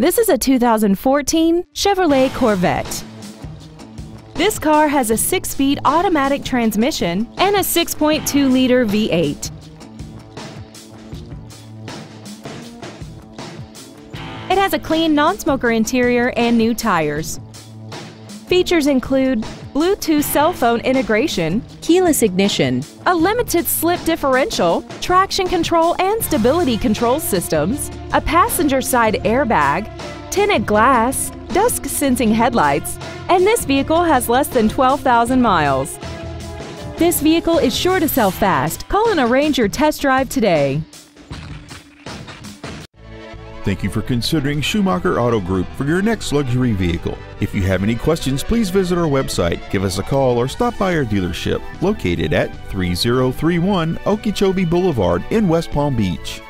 This is a 2014 Chevrolet Corvette. This car has a six-speed automatic transmission and a 6.2-liter V8. It has a clean non-smoker interior and new tires. Features include Bluetooth cell phone integration, keyless ignition, a limited slip differential, traction control and stability control systems, a passenger side airbag, tinted glass, dusk sensing headlights, and this vehicle has less than 12,000 miles. This vehicle is sure to sell fast. Call and arrange your test drive today. Thank you for considering Schumacher Auto Group for your next luxury vehicle. If you have any questions, please visit our website, give us a call, or stop by our dealership located at 3031 Okeechobee Boulevard in West Palm Beach.